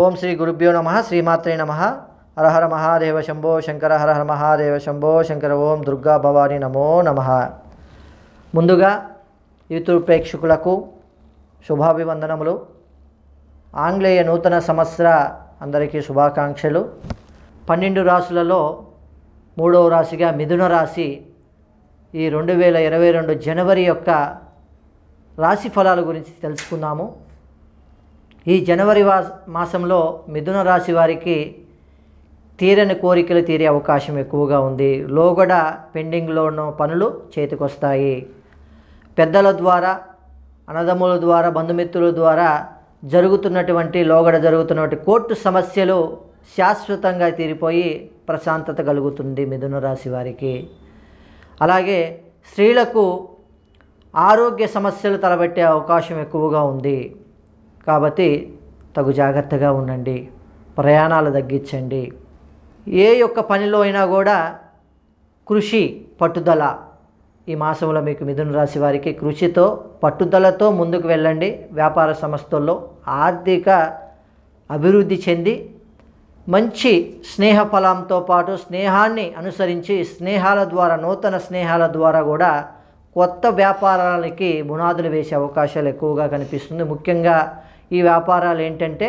ఓం శ్రీ గురుభ్యో నమ శ్రీమాత్రే నమ. హరహర మహాదేవ శంభో శంకర హరహర మహాదేవ శంభో శంకర ఓం దుర్గా భవాని నమో నమ. ముందుగా యూట్యూబ్ ప్రేక్షకులకు శుభాభివందనములు. ఆంగ్లేయ నూతన సంవత్సర అందరికీ శుభాకాంక్షలు. పన్నెండు రాసులలో మూడవ రాశిగా మిథున రాశి ఈ రెండు వేల ఇరవై రెండు జనవరి యొక్క రాశి ఫలాల గురించి తెలుసుకుందాము. ఈ జనవరి మాసంలో మిథున రాశి వారికి తీరని కోరికలు తీరే అవకాశం ఎక్కువగా ఉంది. లోగడ పెండింగ్లో ఉన్న పనులు చేతికొస్తాయి. పెద్దల ద్వారా అన్నదమ్ముల ద్వారా బంధుమిత్రుల ద్వారా జరుగుతున్నటువంటి లోగడ జరుగుతున్నటువంటి కోర్టు సమస్యలు శాశ్వతంగా తీరిపోయి ప్రశాంతత కలుగుతుంది మిథున రాశి వారికి. అలాగే స్త్రీలకు ఆరోగ్య సమస్యలు తలబెట్టే అవకాశం ఎక్కువగా ఉంది. కాబట్టి తగు జాగ్రత్తగా ఉండండి ప్రయాణాలు తగ్గించండి. ఏ యొక్క పనిలో అయినా కూడా కృషి పట్టుదల ఈ మాసంలో మీకు మిథున రాశి వారికి కృషితో పట్టుదలతో ముందుకు వెళ్ళండి. వ్యాపార సంస్థల్లో ఆర్థిక అభివృద్ధి చెంది మంచి స్నేహ ఫలంతో పాటు స్నేహాన్ని అనుసరించి స్నేహాల ద్వారా నూతన స్నేహాల ద్వారా కూడా కొత్త వ్యాపారాలకి బునాదులు వేసే అవకాశాలు ఎక్కువగా కనిపిస్తుంది. ముఖ్యంగా ఈ వ్యాపారాలు ఏంటంటే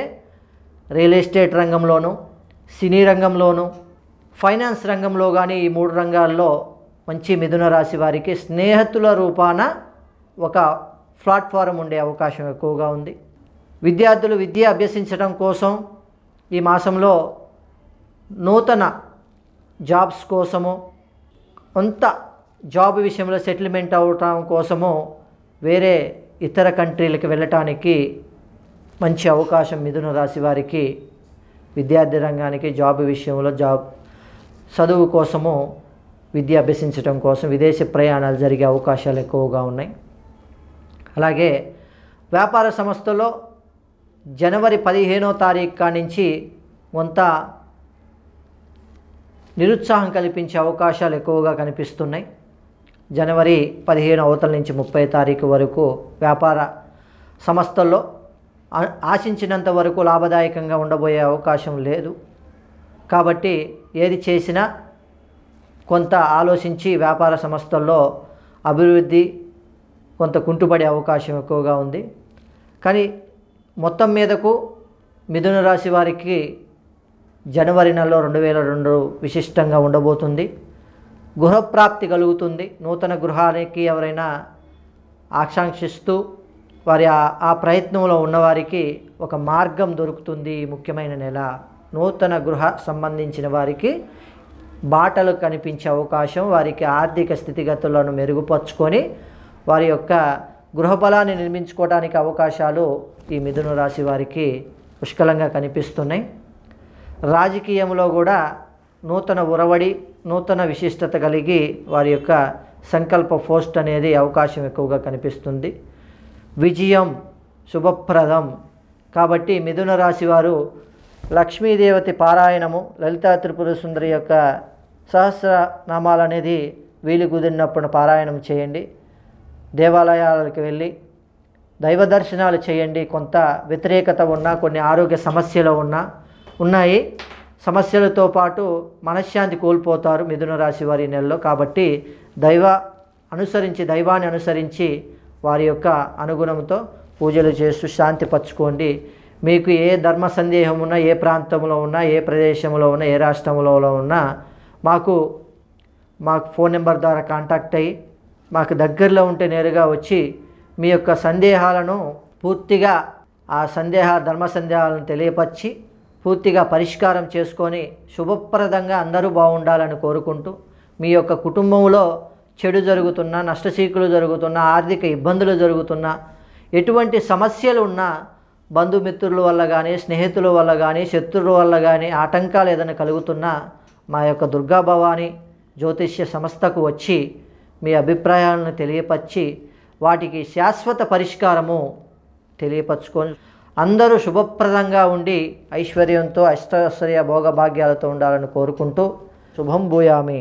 రియల్ ఎస్టేట్ రంగంలోను సినీ రంగంలోను ఫైనాన్స్ రంగంలో కానీ ఈ మూడు రంగాల్లో మంచి మిథున రాశి వారికి స్నేహితుల రూపాన ఒక ప్లాట్ఫారం ఉండే అవకాశం ఎక్కువగా ఉంది. విద్యార్థులు విద్య అభ్యసించడం కోసం ఈ మాసంలో నూతన జాబ్స్ కోసము కొంత జాబ్ విషయంలో సెటిల్మెంట్ అవటం కోసము వేరే ఇతర కంట్రీలకు వెళ్ళటానికి మంచి అవకాశం మిథున రాశి వారికి విద్యార్థి రంగానికి జాబ్ విషయంలో జాబ్ చదువు కోసము విద్య అభ్యసించడం కోసం విదేశీ ప్రయాణాలు జరిగే అవకాశాలు ఎక్కువగా ఉన్నాయి. అలాగే వ్యాపార సంస్థలో జనవరి పదిహేనో తారీఖు కానించి కొంత నిరుత్సాహం కల్పించే అవకాశాలు ఎక్కువగా కనిపిస్తున్నాయి. జనవరి పదిహేను అవతల నుంచి ముప్పై తారీఖు వరకు వ్యాపార సంస్థల్లో ఆశించినంత వరకు లాభదాయకంగా ఉండబోయే అవకాశం లేదు. కాబట్టి ఏది చేసినా కొంత ఆలోచించి వ్యాపార సంస్థల్లో అభివృద్ధి కొంత కుంటుపడే అవకాశం ఎక్కువగా ఉంది. కానీ మొత్తం మీదకు మిథున రాశి వారికి జనవరి నెలలో రెండు వేల రెండు విశిష్టంగా ఉండబోతుంది. గృహప్రాప్తి కలుగుతుంది. నూతన గృహానికి ఎవరైనా ఆకాంక్షిస్తూ వారి ఆ- ప్రయత్నంలో ఉన్నవారికి ఒక మార్గం దొరుకుతుంది ముఖ్యమైన నెల. నూతన గృహ సంబంధించిన వారికి బాటలు కనిపించే అవకాశం వారికి ఆర్థిక స్థితిగతులను మెరుగుపరుచుకొని వారి యొక్క గృహబలాన్ని నిర్మించుకోవడానికి అవకాశాలు ఈ మిథున రాశి వారికి పుష్కలంగా కనిపిస్తున్నాయి. రాజకీయంలో కూడా నూతన ఉరవడి నూతన విశిష్టత కలిగి వారి యొక్క సంకల్ప పోస్ట్ అనేది అవకాశం ఎక్కువగా కనిపిస్తుంది. విజయం శుభప్రదం. కాబట్టి మిథున రాశి వారు లక్ష్మీదేవతి పారాయణము లలితా త్రిపుర సుందరి యొక్క సహస్రనామాలు అనేది వీలు కుదిరినప్పుడు పారాయణం చేయండి. దేవాలయాలకు వెళ్ళి దైవ దర్శనాలు చేయండి. కొంత వ్యతిరేకత ఉన్నా కొన్ని ఆరోగ్య సమస్యలు ఉన్నా ఉన్నాయి. సమస్యలతో పాటు మనశ్శాంతి కోల్పోతారు మిథున రాశి వారి నెలలో. కాబట్టి దైవ అనుసరించి దైవాన్ని అనుసరించి వారి యొక్క అనుగుణంతో పూజలు చేస్తూ శాంతి పరచుకోండి. మీకు ఏ ధర్మ సందేహం ఉన్నా ఏ ప్రాంతంలో ఉన్నా ఏ ప్రదేశంలో ఉన్నా ఏ రాష్ట్రంలో ఉన్నా మాకు మాకు ఫోన్ నెంబర్ ద్వారా కాంటాక్ట్ అయ్యి మాకు దగ్గరలో ఉంటే నేరుగా వచ్చి మీ యొక్క సందేహాలను పూర్తిగా ఆ సందేహ ధర్మ సందేహాలను తెలియపరిచి పూర్తిగా పరిష్కారం చేసుకొని శుభప్రదంగా అందరూ బాగుండాలని కోరుకుంటూ మీ యొక్క కుటుంబంలో చెడు జరుగుతున్నా నష్టశీకులు జరుగుతున్నా ఆర్థిక ఇబ్బందులు జరుగుతున్నా ఎటువంటి సమస్యలు ఉన్నా బంధుమిత్రుల వల్ల కానీ స్నేహితుల వల్ల కానీ శత్రువుల వల్ల కానీ ఆటంకాలు ఏదైనా కలుగుతున్నా మా యొక్క దుర్గా భవాని జ్యోతిష్య సంస్థకు వచ్చి మీ అభిప్రాయాలను తెలియపరిచి వాటికి శాశ్వత పరిష్కారము తెలియపరచుకొని అందరూ శుభప్రదంగా ఉండి ఐశ్వర్యంతో అష్టైశ్వర్య భోగభాగ్యాలతో ఉండాలని కోరుకుంటూ శుభం భూయామి.